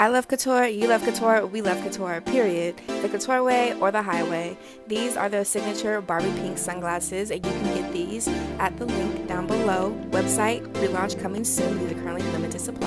I love Kouture, you love Kouture, we love Kouture, period. The Kouture way or the highway. These are the signature Barbie pink sunglasses, and you can get these at the link down below. Website relaunch coming soon. These are currently limited supply.